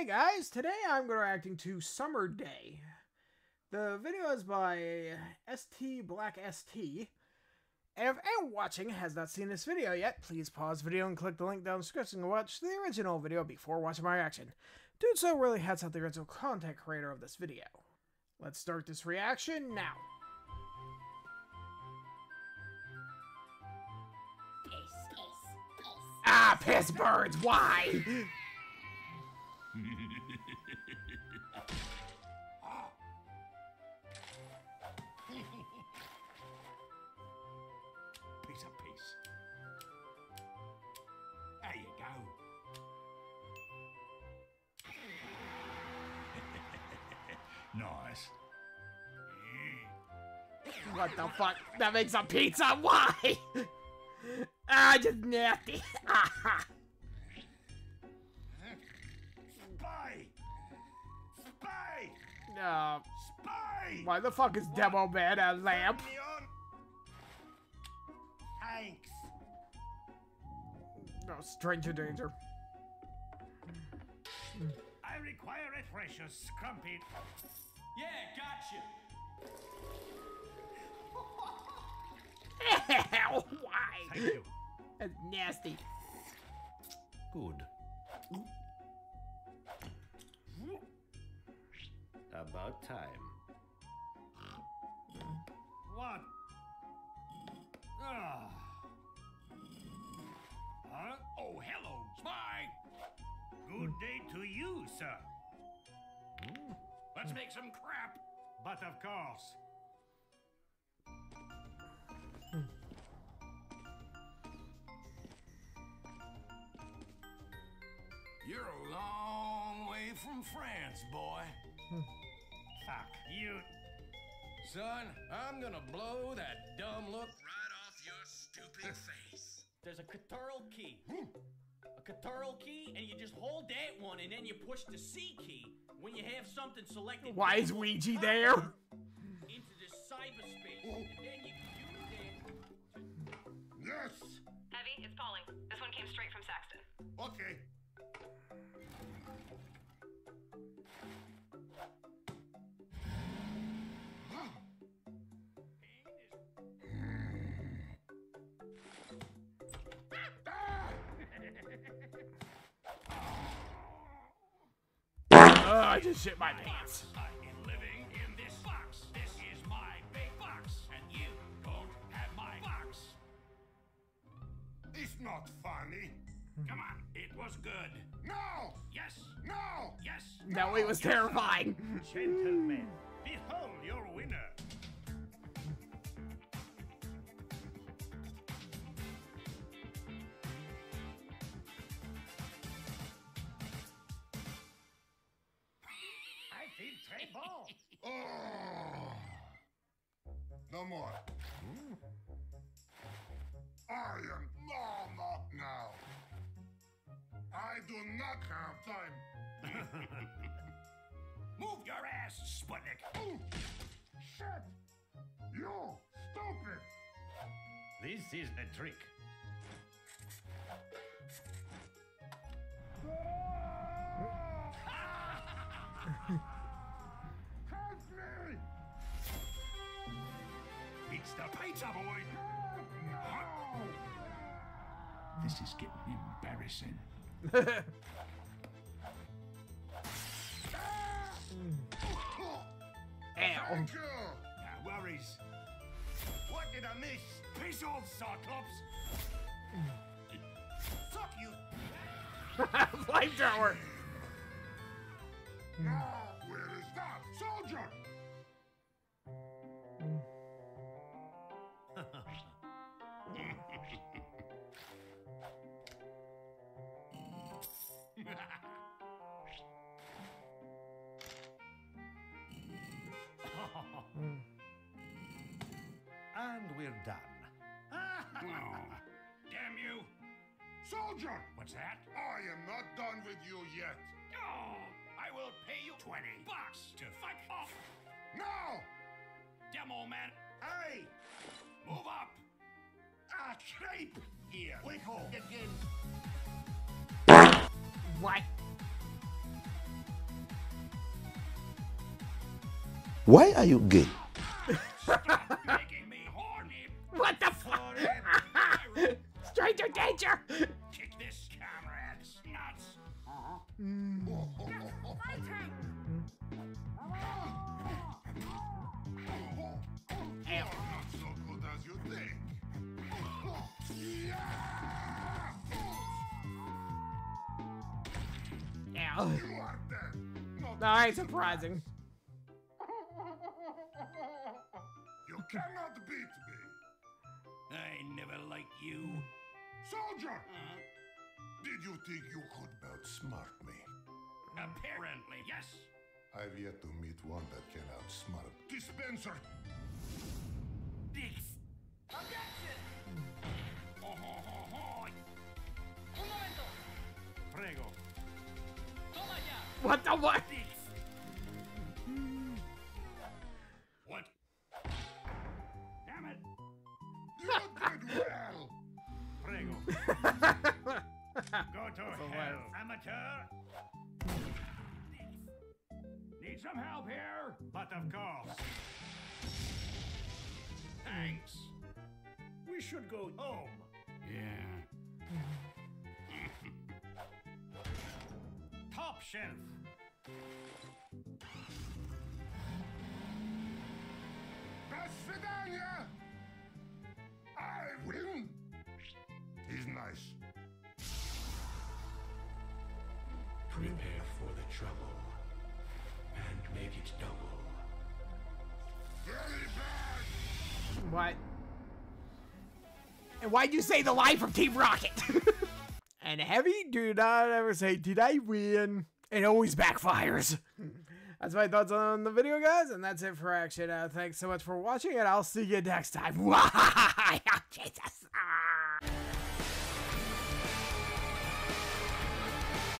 Hey guys, today I'm going to reacting to Summer Day. The video is by ST Black ST. And if anyone watching has not seen this video yet, please pause video and click the link down in the description to watch the original video before watching my reaction. Doing so really helps out the original content creator of this video. Let's start this reaction now. Ah, piss birds, why? Nice. What the fuck? That makes a pizza? Why? ah, just nasty. Spy! Spy! uh, Spy! why the fuck is Demoman a lamp? Turn me on. Thanks. No, stranger danger. I require a precious scrumpy. Yeah, gotcha. Hell, why? Thank you. That's nasty. Good. About time. What? Ah. Huh? Oh, hello, spy. Good day to you, sir. Let's make some crap. But of course. Hmm. You're a long way from France, boy. Hmm. Fuck you. Son, I'm gonna blow that dumb look right off your stupid face. There's a Caturl key. A Caturl key, and you just hold that one, and then you push the C key when you have something selected. Why is Ouija there? Into this cyberspace, oh. and then you use it. Yes. Heavy, it's calling. This one came straight from Saxton. Okay. I just shit my pants. I am living in this box. This is my big box, and you don't have my box. It's not funny. Hmm. Come on, it was good. No! Yes! No! Yes! No, it was terrifying. Gentlemen, behold your winner. Feel très. Oh. No more. Hmm? I am warm up now. I do not have time. Move your ass, Sputnik. Oh, shit! You stupid! This is a trick. It's the pizza boy. No! This is getting embarrassing. Ow. No worries. What did I miss? Piss off, Cyclops. Fuck you. Flamethrower. Now, ah. And we're done. oh, damn you. Soldier! What's that? I am not done with you yet. Oh, I will pay you 20 bucks to fuck off. Now! Demoman. Hey, move up. Ah, creep. Here, we go again. What? Why are you gay? Me horny. What the fuck? Stranger danger! Kick this comrade's nuts. Ow. Not so good as you think. Ow. You are dead. Not That ain't surprising. You. Soldier! Huh? Did you think you could outsmart me? Apparently, yes. I've yet to meet one that can outsmart Dispenser. Dix. Oh, ho, ho, ho. Un momento. Prego. Toma ya. What the what? Dix. What? Damn it. You did well. Go to hell, hilarious. amateur. Need some help here? But of course. Thanks. We should go home. Yeah. Top shelf. Prepare for the trouble and make it double. Very bad. What? And why'd you say the line from Team Rocket? and Heavy, do not ever say, Did I win? It always backfires. That's my thoughts on the video, guys, and that's it for action. Uh, thanks so much for watching, and I'll see you next time. Jesus.